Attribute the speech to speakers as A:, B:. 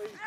A: Finish!